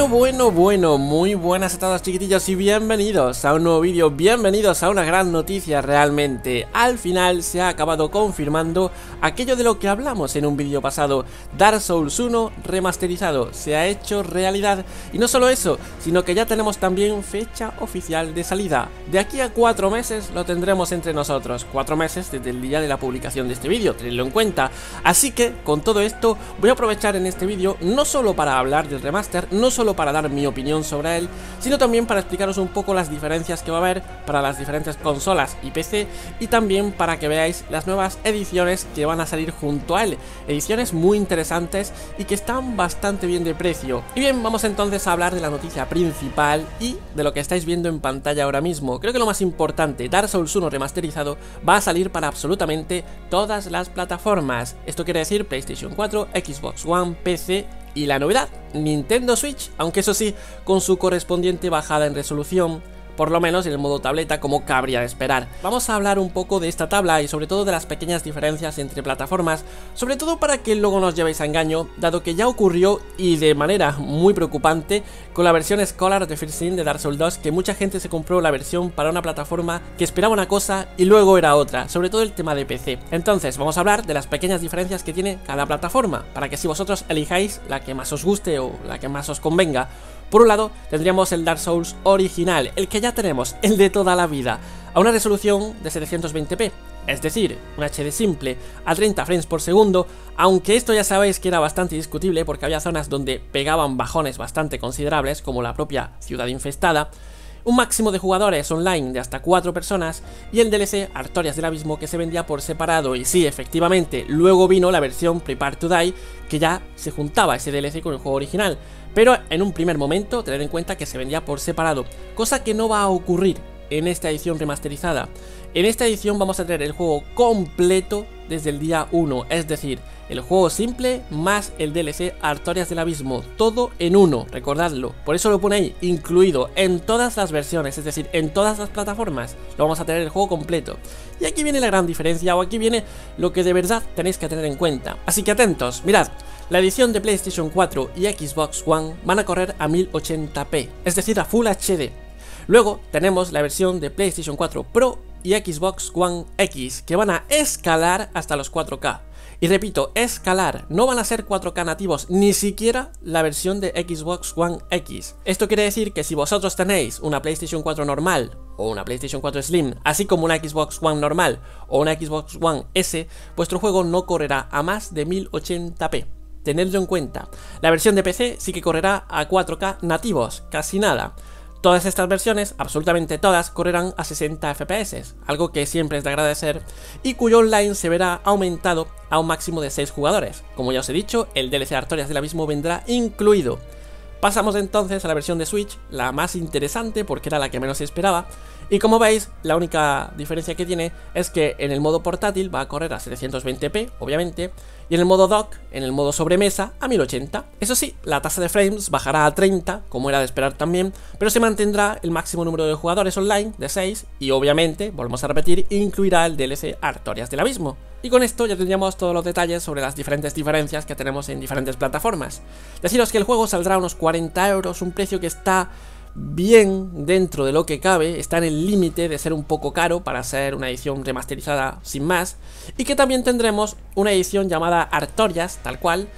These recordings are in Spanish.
Bueno, bueno, bueno, muy buenas a todos chiquitillos y bienvenidos a un nuevo vídeo, bienvenidos a una gran noticia realmente. Al final se ha acabado confirmando aquello de lo que hablamos en un vídeo pasado, Dark Souls 1 remasterizado, se ha hecho realidad. Y no solo eso, sino que ya tenemos también fecha oficial de salida. De aquí a cuatro meses lo tendremos entre nosotros, cuatro meses desde el día de la publicación de este vídeo, tenedlo en cuenta. Así que, con todo esto, voy a aprovechar en este vídeo no solo para hablar del remaster, no solo para dar mi opinión sobre él, sino también para explicaros un poco las diferencias que va a haber para las diferentes consolas y PC, y también para que veáis las nuevas ediciones que van a salir junto a él, ediciones muy interesantes y que están bastante bien de precio. Y bien, vamos entonces a hablar de la noticia principal y de lo que estáis viendo en pantalla ahora mismo. Creo que lo más importante, Dark Souls 1 remasterizado va a salir para absolutamente todas las plataformas. Esto quiere decir PlayStation 4, Xbox One, PC y la novedad, Nintendo Switch, aunque eso sí, con su correspondiente bajada en resolución, por lo menos en el modo tableta como cabría de esperar. Vamos a hablar un poco de esta tabla y sobre todo de las pequeñas diferencias entre plataformas, sobre todo para que luego nos llevéis a engaño, dado que ya ocurrió y de manera muy preocupante con la versión Scholar de First Sin de Dark Souls 2, que mucha gente se compró la versión para una plataforma que esperaba una cosa y luego era otra, sobre todo el tema de PC. Entonces, vamos a hablar de las pequeñas diferencias que tiene cada plataforma, para que si vosotros elijáis la que más os guste o la que más os convenga, por un lado, tendríamos el Dark Souls original, el que ya tenemos, el de toda la vida, a una resolución de 720p, es decir, un HD simple a 30 frames por segundo, aunque esto ya sabéis que era bastante discutible porque había zonas donde pegaban bajones bastante considerables, como la propia ciudad infestada, un máximo de jugadores online de hasta 4 personas y el DLC Artorias del Abismo que se vendía por separado. Y sí, efectivamente, luego vino la versión Prepare to Die que ya se juntaba ese DLC con el juego original, pero en un primer momento tener en cuenta que se vendía por separado, cosa que no va a ocurrir en esta edición remasterizada. En esta edición vamos a tener el juego completo desde el día 1, es decir, el juego simple más el DLC Artorias del Abismo, todo en uno, recordadlo. Por eso lo pone ahí, incluido en todas las versiones, es decir, en todas las plataformas, lo vamos a tener el juego completo. Y aquí viene la gran diferencia, o aquí viene lo que de verdad tenéis que tener en cuenta. Así que atentos, mirad, la edición de PlayStation 4 y Xbox One van a correr a 1080p, es decir, a Full HD. Luego tenemos la versión de PlayStation 4 Pro y Xbox One X, que van a escalar hasta los 4K. Y repito, escalar, no van a ser 4K nativos, ni siquiera la versión de Xbox One X. Esto quiere decir que si vosotros tenéis una PlayStation 4 normal o una PlayStation 4 Slim, así como una Xbox One normal o una Xbox One S, vuestro juego no correrá a más de 1080p. Tenedlo en cuenta. La versión de PC sí que correrá a 4K nativos, casi nada. Todas estas versiones, absolutamente todas, correrán a 60 FPS, algo que siempre es de agradecer, y cuyo online se verá aumentado a un máximo de 6 jugadores. Como ya os he dicho, el DLC Artorias del Abismo vendrá incluido. Pasamos entonces a la versión de Switch, la más interesante porque era la que menos esperaba, y como veis, la única diferencia que tiene es que en el modo portátil va a correr a 720p, obviamente, y en el modo dock, en el modo sobremesa, a 1080. Eso sí, la tasa de frames bajará a 30, como era de esperar también, pero se mantendrá el máximo número de jugadores online de 6 y obviamente, volvemos a repetir, incluirá el DLC Artorias del Abismo. Y con esto ya tendríamos todos los detalles sobre las diferentes diferencias que tenemos en diferentes plataformas. Deciros que el juego saldrá a unos 40 euros, un precio que está bien dentro de lo que cabe, está en el límite de ser un poco caro para ser una edición remasterizada sin más, y que también tendremos una edición llamada Artorias, tal cual,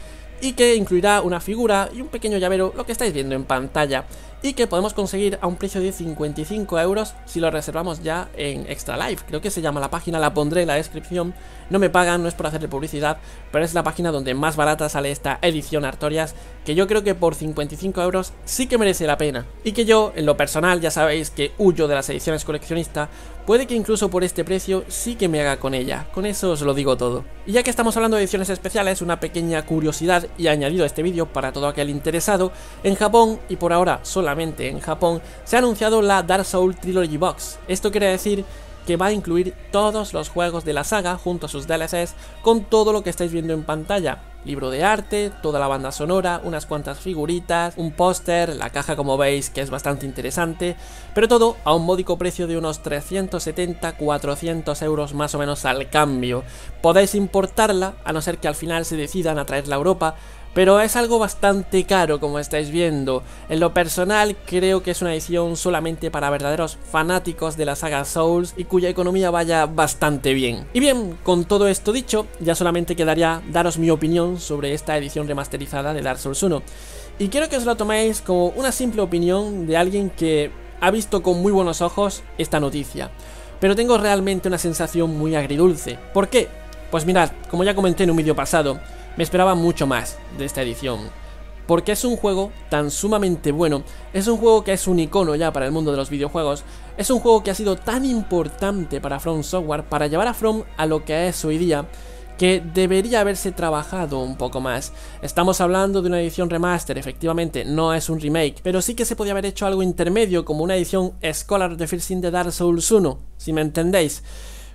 y que incluirá una figura y un pequeño llavero, lo que estáis viendo en pantalla, y que podemos conseguir a un precio de 55 euros si lo reservamos ya en Extra Life. Creo que se llama la página, la pondré en la descripción. No me pagan, no es por hacerle publicidad, pero es la página donde más barata sale esta edición Artorias, que yo creo que por 55 euros sí que merece la pena. Y que yo, en lo personal, ya sabéis que huyo de las ediciones coleccionistas, puede que incluso por este precio sí que me haga con ella. Con eso os lo digo todo. Y ya que estamos hablando de ediciones especiales, una pequeña curiosidad y añadido a este vídeo para todo aquel interesado, en Japón, y por ahora solamente en Japón, se ha anunciado la Dark Souls Trilogy Box. Esto quiere decir que va a incluir todos los juegos de la saga junto a sus DLCs con todo lo que estáis viendo en pantalla. Libro de arte, toda la banda sonora, unas cuantas figuritas, un póster, la caja como veis que es bastante interesante, pero todo a un módico precio de unos 370-400 euros más o menos al cambio. Podéis importarla, a no ser que al final se decidan a traerla a Europa, pero es algo bastante caro como estáis viendo. En lo personal creo que es una edición solamente para verdaderos fanáticos de la saga Souls y cuya economía vaya bastante bien. Y bien, con todo esto dicho, ya solamente quedaría daros mi opinión sobre esta edición remasterizada de Dark Souls 1. Y quiero que os lo toméis como una simple opinión de alguien que ha visto con muy buenos ojos esta noticia. Pero tengo realmente una sensación muy agridulce. ¿Por qué? Pues mirad, como ya comenté en un vídeo pasado, me esperaba mucho más de esta edición. Porque es un juego tan sumamente bueno, es un juego que es un icono ya para el mundo de los videojuegos, es un juego que ha sido tan importante para From Software, para llevar a From a lo que es hoy día, que debería haberse trabajado un poco más. Estamos hablando de una edición remaster, efectivamente, no es un remake, pero sí que se podía haber hecho algo intermedio como una edición Scholar de First de Dark Souls 1, si me entendéis.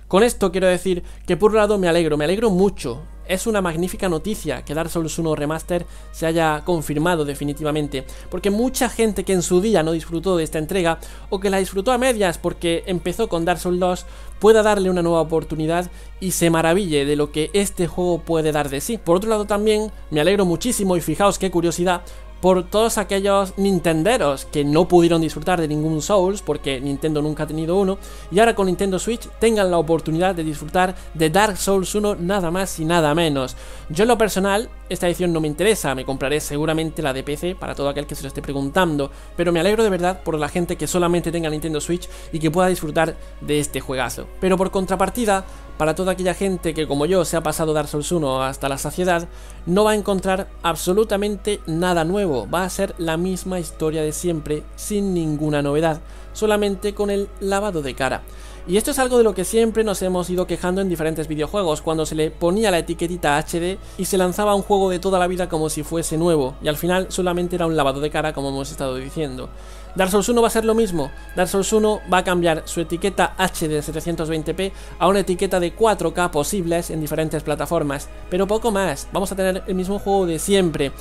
Con esto quiero decir que por un lado me alegro, me alegro mucho. Es una magnífica noticia que Dark Souls 1 Remaster se haya confirmado definitivamente, porque mucha gente que en su día no disfrutó de esta entrega, o que la disfrutó a medias porque empezó con Dark Souls 2, pueda darle una nueva oportunidad y se maraville de lo que este juego puede dar de sí. Por otro lado también me alegro muchísimo y fijaos qué curiosidad, por todos aquellos nintenderos que no pudieron disfrutar de ningún Souls porque Nintendo nunca ha tenido uno y ahora con Nintendo Switch tengan la oportunidad de disfrutar de Dark Souls 1 nada más y nada menos. Yo en lo personal, esta edición no me interesa, me compraré seguramente la de PC para todo aquel que se lo esté preguntando, pero me alegro de verdad por la gente que solamente tenga Nintendo Switch y que pueda disfrutar de este juegazo. Pero por contrapartida, para toda aquella gente que como yo se ha pasado Dark Souls 1 hasta la saciedad, no va a encontrar absolutamente nada nuevo, va a ser la misma historia de siempre, sin ninguna novedad, solamente con el lavado de cara. Y esto es algo de lo que siempre nos hemos ido quejando en diferentes videojuegos, cuando se le ponía la etiquetita HD y se lanzaba un juego de toda la vida como si fuese nuevo, y al final solamente era un lavado de cara como hemos estado diciendo. Dark Souls 1 va a ser lo mismo, Dark Souls 1 va a cambiar su etiqueta HD 720p a una etiqueta de 4K posibles en diferentes plataformas, pero poco más, vamos a tener el mismo juego de siempre.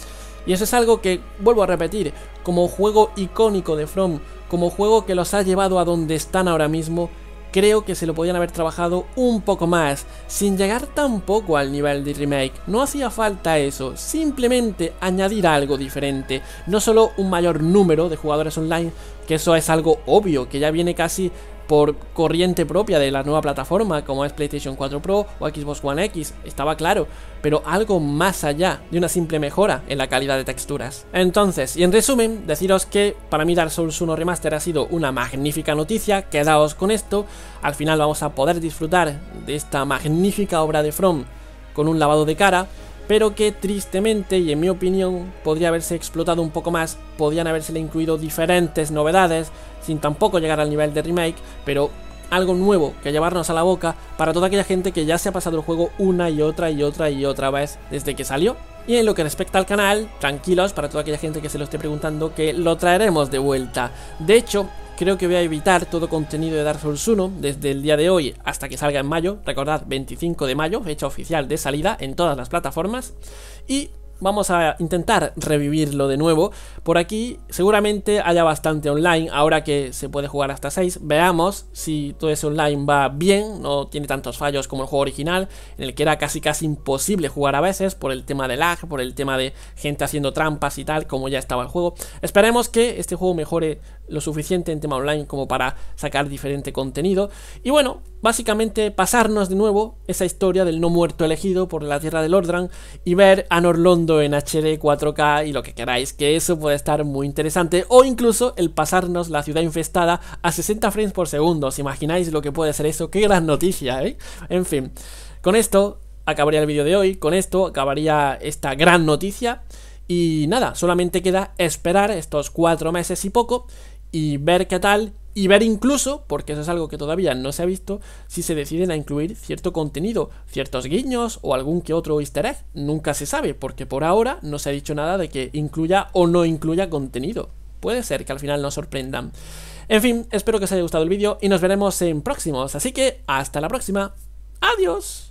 Y eso es algo que, vuelvo a repetir, como juego icónico de From, como juego que los ha llevado a donde están ahora mismo, creo que se lo podían haber trabajado un poco más, sin llegar tampoco al nivel de remake. No hacía falta eso, simplemente añadir algo diferente, no solo un mayor número de jugadores online, que eso es algo obvio, que ya viene casi por corriente propia de la nueva plataforma como es PlayStation 4 Pro o Xbox One X, estaba claro, pero algo más allá de una simple mejora en la calidad de texturas. Entonces, y en resumen, deciros que para mí Dark Souls 1 Remaster ha sido una magnífica noticia, quedaos con esto, al final vamos a poder disfrutar de esta magnífica obra de From con un lavado de cara, pero que tristemente y en mi opinión podría haberse explotado un poco más, podrían habérsele incluido diferentes novedades, sin tampoco llegar al nivel de remake, pero algo nuevo que llevarnos a la boca para toda aquella gente que ya se ha pasado el juego una y otra y otra y otra vez desde que salió. Y en lo que respecta al canal, tranquilos para toda aquella gente que se lo esté preguntando que lo traeremos de vuelta. De hecho, creo que voy a evitar todo contenido de Dark Souls 1 desde el día de hoy hasta que salga en mayo. Recordad, 25 de mayo, fecha oficial de salida en todas las plataformas. Y vamos a intentar revivirlo de nuevo. Por aquí seguramente haya bastante online, ahora que se puede jugar hasta 6. Veamos si todo ese online va bien, no tiene tantos fallos como el juego original, en el que era casi casi imposible jugar a veces por el tema de lag, por el tema de gente haciendo trampas y tal, como ya estaba el juego. Esperemos que este juego mejore lo suficiente en tema online como para sacar diferente contenido. Y bueno, básicamente pasarnos de nuevo esa historia del no muerto elegido por la tierra del Ordran y ver a Norlondo en HD 4K y lo que queráis, que eso puede estar muy interesante. O incluso el pasarnos la ciudad infestada a 60 frames por segundo. ¿Os imagináis lo que puede ser eso? ¡Qué gran noticia, eh! En fin, con esto acabaría el vídeo de hoy, con esto acabaría esta gran noticia. Y nada, solamente queda esperar estos cuatro meses y poco y ver qué tal y ver incluso, porque eso es algo que todavía no se ha visto, si se deciden a incluir cierto contenido, ciertos guiños o algún que otro easter egg. Nunca se sabe, porque por ahora no se ha dicho nada de que incluya o no incluya contenido. Puede ser que al final nos sorprendan. En fin, espero que os haya gustado el vídeo y nos veremos en próximos, así que hasta la próxima. ¡Adiós!